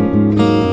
Música